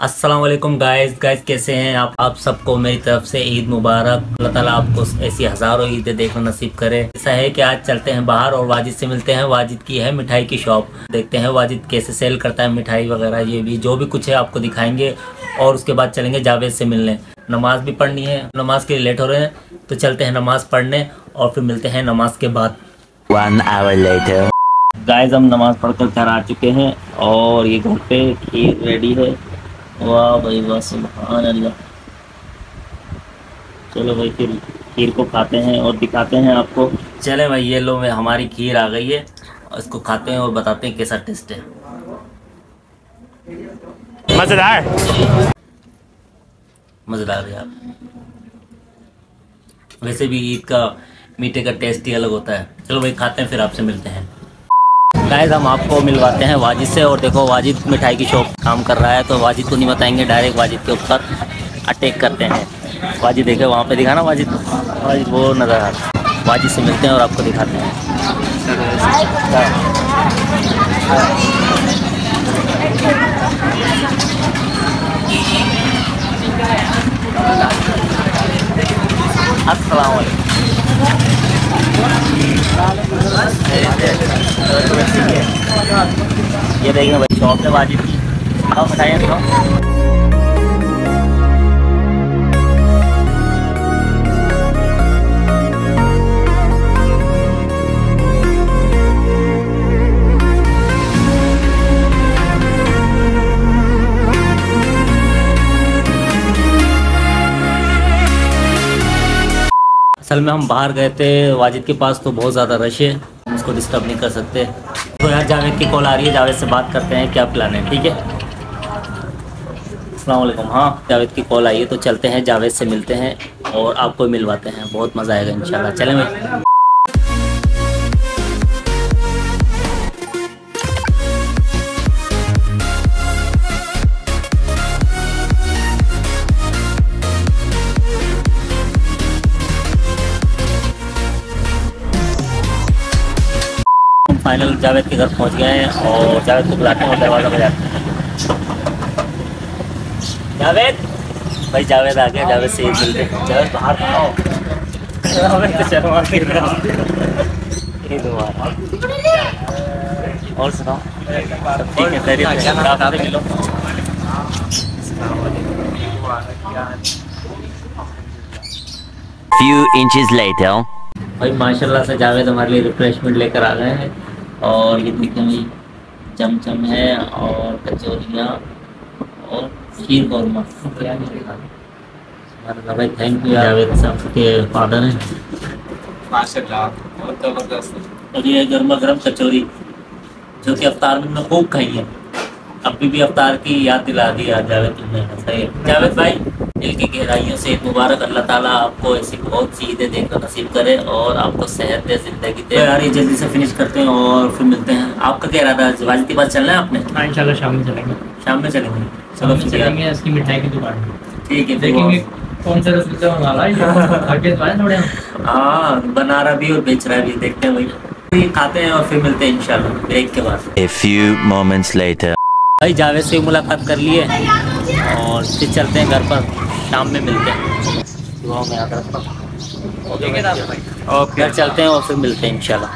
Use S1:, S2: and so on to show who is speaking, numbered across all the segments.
S1: अस्सलाम वालेकुम guys guys कैसे हैं आप? आप सबको मेरी तरफ़ से ईद मुबारक। अल्लाह ताला आपको ऐसी हज़ारों ईदें देखना नसीब करे। ऐसा है कि आज चलते हैं बाहर और वाजिद से मिलते हैं। वाजिद की है मिठाई की शॉप। देखते हैं वाजिद कैसे सेल करता है मिठाई वगैरह ये भी जो भी कुछ है आपको दिखाएँगे और उसके बाद चलेंगे जावेद से मिलने। नमाज़ भी पढ़नी है। नमाज़ के लिए लेट हो रहे हैं तो चलते हैं नमाज़ पढ़ने और फिर मिलते हैं नमाज़ के बाद. गाइस हम नमाज़ पढ़कर घर आ चुके हैं और ये घर पे खीर रेडी है। वाह भाई वाह सुभान अल्लाह चलो भाई फिर खीर को खाते हैं और दिखाते हैं आपको। चले भाई ये लो में हमारी खीर आ गई है। और इसको खाते हैं और बताते हैं कैसा टेस्ट है।
S2: मज़ेदार।
S1: मज़ेदार है यार। वैसे भी ईद का मीठे का टेस्ट ही अलग होता है। चलो भाई खाते हैं फिर आपसे मिलते हैं। गाइस हम आपको मिलवाते हैं वाजिद से और देखो वाजिद मिठाई की शॉप काम कर रहा है तो वाजिद को नहीं बताएँगे डायरेक्ट वाजिद के ऊपर अटैक करते हैं। वाजिद देखे वहाँ पे दिखा ना वाजिद? वाजिद वो नज़र आ रहा वाजिद से मिलते हैं और आपको दिखाते हैं। ये देखिए भाई शॉप है वाजिब की बताइए असल में हम बाहर गए थे, वाजिद के पास तो बहुत ज़्यादा रश है, उसको डिस्टर्ब नहीं कर सकते। तो यार, जावेद की कॉल आ रही है, जावेद से बात करते हैं क्या प्लान है, ठीक है? अस्सलाम हाँ जावेद की कॉल आई है तो चलते हैं, जावेद से मिलते हैं और आपको मिलवाते हैं। बहुत मज़ा आएगा इन चलें भाई। फाइनल जावेद के घर पहुँच गए हैं और जावेद को बुलाते हैं और दरवाज़ा बजाते हैं। जावेद? भाई जावेद आ गया जावेद से ही मिलते हैं। जावेद बाहर आओ। जावेद तो शर्मा ये दुआ और सुनाओ। सब ठीक है खैरियत है। आप से मिलो।
S2: Few inches later.
S1: भाई माशाल्लाह से जावेद हमारे लिए रिफ्रेशमेंट लेकर आ गए हैं। और ये हैं भाई चमचम है और कचौरियाँ और खीर कौरमा। भाई थैंक यू जावेद साहब के फादर हैं।
S3: माशाल्लाह बहुत ज़बरदस्त।
S1: और ये गर्मा गर्म कचौरी जो कि अवतार में खूब खाई है। अभी भी अवतार की याद दिला दी आज जावेद तुमने। सही जावेद भाई दिल की गहराइयों से मुबारक। अल्लाह ताला आपको ऐसी बहुत सी ईदें देखना नसीब करे और आपको सेहत दे ज़िंदगी दे यार ये जल्दी से फिनिश करते हैं और फिर मिलते हैं। आपका क्या इरादा है? वाजिद के पास चलना है आपने?
S4: हाँ इंशाल्लाह शाम में चलेंगे।
S1: शाम में चलेंगे। चलो फिर
S4: चलेंगे इसकी मिठाई की दुकान
S1: ठीक है
S4: देखेंगे कौन सा रसगुल्ला मंगा रहा है आगे आए थोड़े
S1: हाँ बना रहा भी और बेच रहा भी देखते हैं भाई खाते हैं और फिर मिलते हैं इंशाल्लाह ब्रेक के बाद।
S2: A few moments later.
S1: भाई जावेद से मुलाकात कर लिए और फिर चलते हैं घर पर। शाम में मिलते हैं। में ओके। घर चलते हैं और फिर मिलते हैं इंशाल्लाह।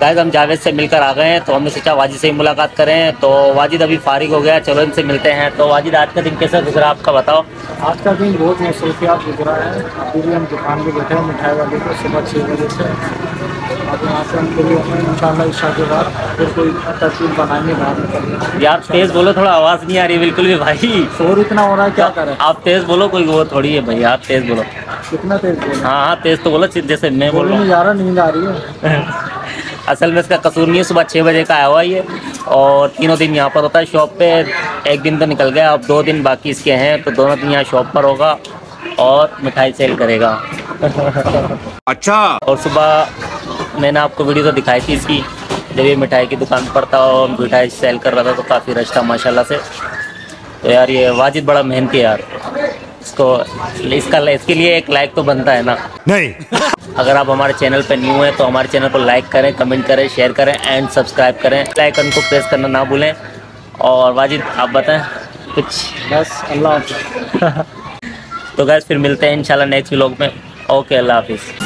S1: गाइस हम जावेद से मिलकर आ गए हैं तो हमने सोचा वाजिद से ही मुलाकात करें। तो वाजिद अभी फारिग हो गया चलो इनसे मिलते हैं। तो वाजिद आज का दिन कैसा गुजरा आपका बताओ।
S5: आज का दिन बहुत मसरूफियात गुजरा है। अभी भी हम दुकान पे बैठे हैं मिठाई वाले को सुबह छः बजे से। अब यहाँ से हम लोग इंशाल्लाह ईशा के बाद फिर कोई तरतीब बनाएँगे बाहर निकलेंगे
S1: यार तेज बोलो थोड़ा आवाज़ नहीं आ रही बिल्कुल भी भाई।
S5: शोर इतना हो रहा है क्या करें?
S1: आप तेज बोलो कोई वो थोड़ी है भाई आप तेज बोलो।
S5: कितना तेज बोल?
S1: हाँ हाँ तेज तो बोलो जैसे मैं बोल रहा हूँ।
S5: जा रहा नींद आ रही है।
S1: असल में इसका कसूर नहीं है सुबह छः बजे का आया हुआ ये और तीनों दिन यहाँ पर होता है शॉप पे एक दिन तो निकल गया अब दो दिन बाकी इसके हैं तो दोनों दिन यहाँ शॉप पर होगा और मिठाई सेल करेगा।
S3: अच्छा।
S1: और सुबह मैंने आपको वीडियो तो दिखाई थी इसकी जब ये मिठाई की दुकान पर था और मिठाई सेल कर रहा था तो काफ़ी रश था माशाल्लाह से। तो यार ये वाजिद बड़ा मेहनती है यार। इसको इसका इसके लिए एक लाइक तो बनता है ना।
S3: नहीं।
S1: अगर आप हमारे चैनल पर न्यू हैं तो हमारे चैनल को लाइक करें कमेंट करें शेयर करें एंड सब्सक्राइब करें। बेल आइकन को प्रेस करना ना भूलें। और वाजिद आप बताएँ कुछ?
S5: बस अल्लाह
S1: तो गैस फिर मिलते हैं इंशाल्लाह नेक्स्ट व्लॉग में। ओके अल्लाह हाफिज़।